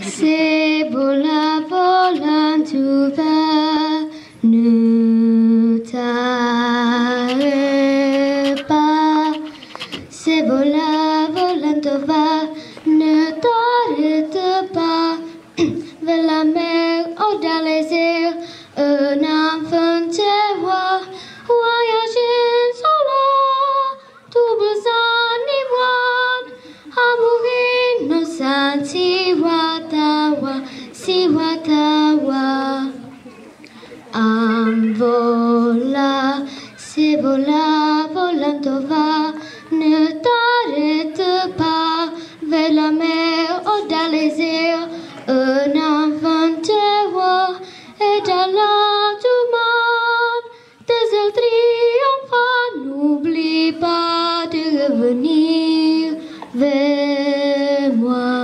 C'est beau la volant tout va, ne t'arrête pas. C'est beau la volant tout va, ne t'arrête pas. Vers la mer, au Si siwatawa. Amvola, vola, volando va Ne t'arrête pas vers la mer ou dans les Un inventaire et dans la du monde Des ailes n'oublie pas de revenir vers moi